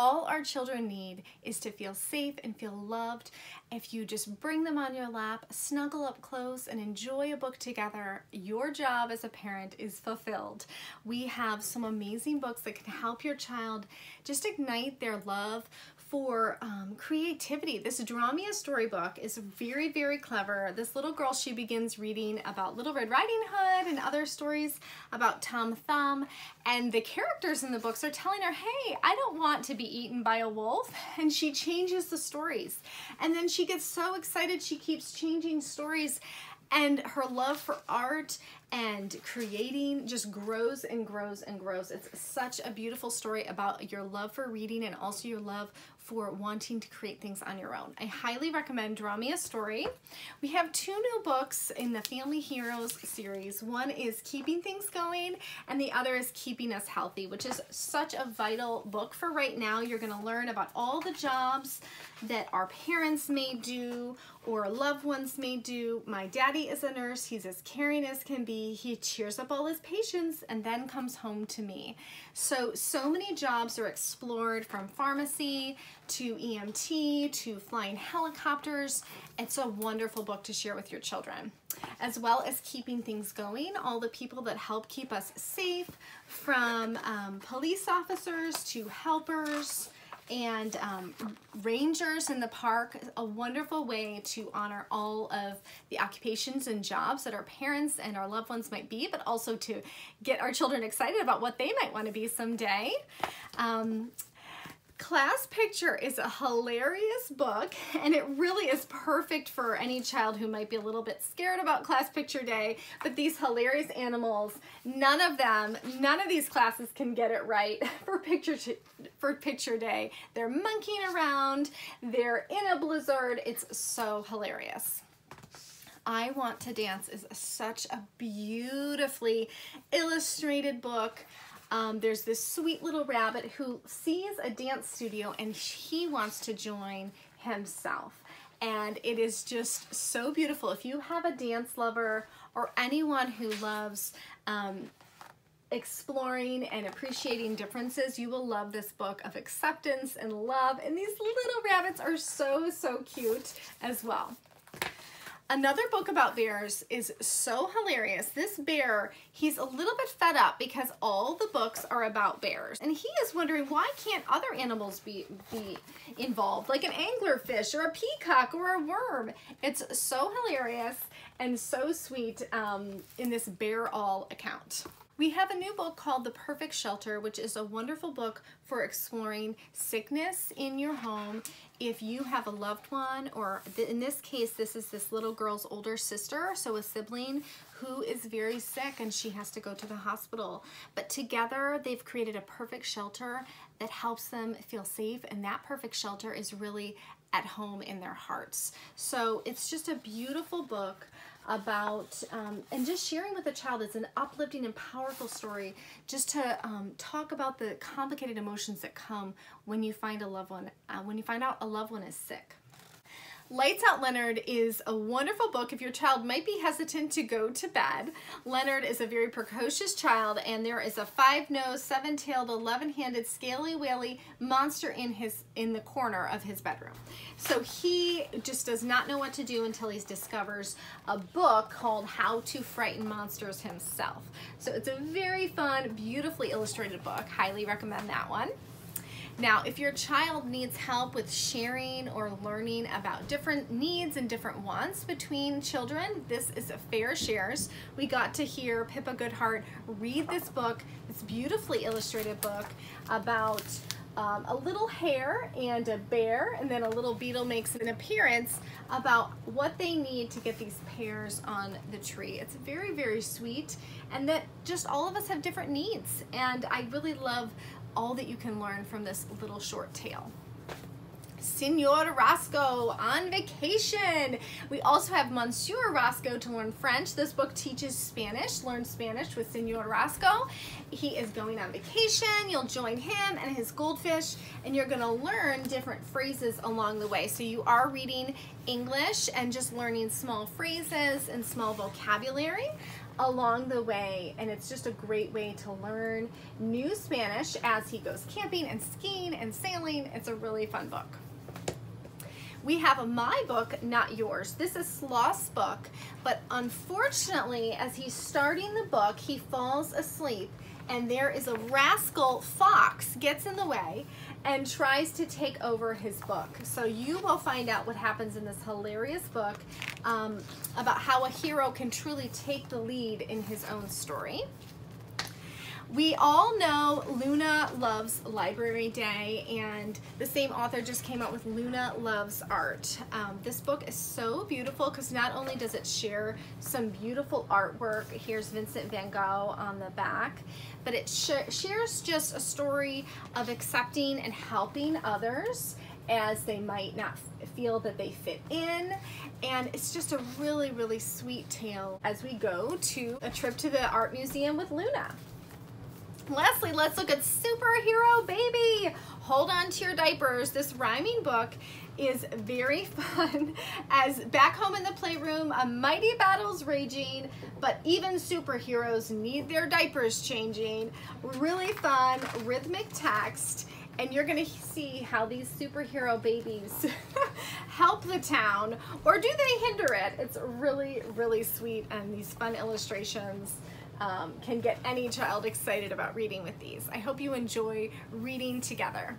All our children need is to feel safe and feel loved. If you just bring them on your lap, snuggle up close, and enjoy a book together, your job as a parent is fulfilled. We have some amazing books that can help your child just ignite their love for um, creativity. This Draw Me a Storybook is very, very clever. This little girl, she begins reading about Little Red Riding Hood and other stories about Tom Thumb. And the characters in the books are telling her, hey, I don't want to be eaten by a wolf. And she changes the stories. And then she gets so excited, she keeps changing stories and her love for art and creating just grows and grows and grows. It's such a beautiful story about your love for reading and also your love for wanting to create things on your own. I highly recommend Draw Me a Story. We have two new books in the Family Heroes series. One is Keeping Things Going and the other is Keeping Us Healthy, which is such a vital book for right now. You're gonna learn about all the jobs that our parents may do or loved ones may do. My daddy is a nurse. He's as caring as can be. He cheers up all his patients and then comes home to me. So, so many jobs are explored from pharmacy to EMT to flying helicopters. It's a wonderful book to share with your children. As well as keeping things going, all the people that help keep us safe from um, police officers to helpers, and um, rangers in the park, a wonderful way to honor all of the occupations and jobs that our parents and our loved ones might be, but also to get our children excited about what they might want to be someday. Um, Class Picture is a hilarious book and it really is perfect for any child who might be a little bit scared about Class Picture Day, but these hilarious animals, none of them, none of these classes can get it right for Picture, for picture Day. They're monkeying around, they're in a blizzard, it's so hilarious. I Want to Dance is such a beautifully illustrated book. Um, there's this sweet little rabbit who sees a dance studio and he wants to join himself. And it is just so beautiful. If you have a dance lover or anyone who loves um, exploring and appreciating differences, you will love this book of acceptance and love. And these little rabbits are so, so cute as well. Another book about bears is so hilarious. This bear, he's a little bit fed up because all the books are about bears. And he is wondering why can't other animals be, be involved, like an anglerfish or a peacock or a worm. It's so hilarious and so sweet um, in this Bear All account. We have a new book called The Perfect Shelter, which is a wonderful book for exploring sickness in your home. If you have a loved one, or in this case, this is this little girl's older sister, so a sibling who is very sick and she has to go to the hospital. But together, they've created a perfect shelter that helps them feel safe, and that perfect shelter is really at home in their hearts. So it's just a beautiful book about um, and just sharing with a child it's an uplifting and powerful story just to um, talk about the complicated emotions that come when you find a loved one uh, when you find out a loved one is sick Lights Out Leonard is a wonderful book if your child might be hesitant to go to bed. Leonard is a very precocious child and there is a five-nosed, seven-tailed, 11-handed, scaly-whaley monster in his in the corner of his bedroom. So he just does not know what to do until he discovers a book called How to Frighten Monsters Himself. So it's a very fun, beautifully illustrated book. Highly recommend that one. Now, if your child needs help with sharing or learning about different needs and different wants between children, this is a Fair Shares. We got to hear Pippa Goodhart read this book, this beautifully illustrated book about um, a little hare and a bear, and then a little beetle makes an appearance about what they need to get these pears on the tree. It's very, very sweet, and that just all of us have different needs, and I really love all that you can learn from this little short tale. Senor Roscoe on vacation. We also have Monsieur Roscoe to learn French. This book teaches Spanish, learn Spanish with Senor Roscoe. He is going on vacation. You'll join him and his goldfish and you're gonna learn different phrases along the way. So you are reading English and just learning small phrases and small vocabulary along the way and it's just a great way to learn new Spanish as he goes camping and skiing and sailing. It's a really fun book. We have a my book, not yours. This is Sloth's book, but unfortunately, as he's starting the book, he falls asleep and there is a rascal fox gets in the way and tries to take over his book. So you will find out what happens in this hilarious book um, about how a hero can truly take the lead in his own story. We all know Luna loves Library Day, and the same author just came out with Luna Loves Art. Um, this book is so beautiful because not only does it share some beautiful artwork, here's Vincent van Gogh on the back, but it sh shares just a story of accepting and helping others as they might not feel that they fit in. And it's just a really, really sweet tale as we go to a trip to the art museum with Luna. Lastly, let's look at Superhero Baby. Hold on to your diapers. This rhyming book is very fun as back home in the playroom, a mighty battle's raging, but even superheroes need their diapers changing. Really fun, rhythmic text, and you're gonna see how these superhero babies help the town, or do they hinder it? It's really, really sweet, and these fun illustrations um, can get any child excited about reading with these. I hope you enjoy reading together.